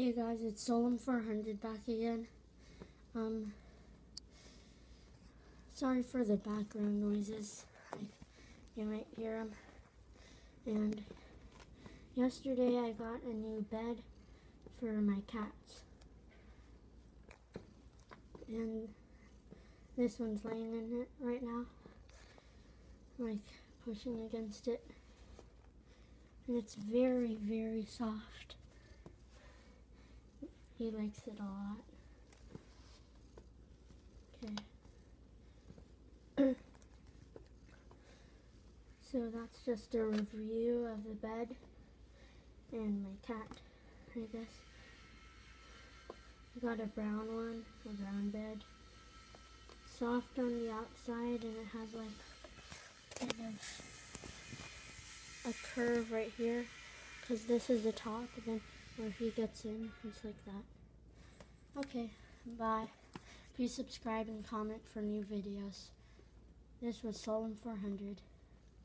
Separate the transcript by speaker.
Speaker 1: Hey guys, it's Solem 400 back again. Um, sorry for the background noises. You might hear them. And yesterday I got a new bed for my cats. And this one's laying in it right now. Like pushing against it. And it's very, very soft. He likes it a lot. Okay. so that's just a review of the bed and my cat, I guess. I got a brown one, a brown bed. Soft on the outside and it has like kind of a curve right here because this is the top and then where he gets in, it's like that. Okay, bye. Please subscribe and comment for new videos. This was Solem 400.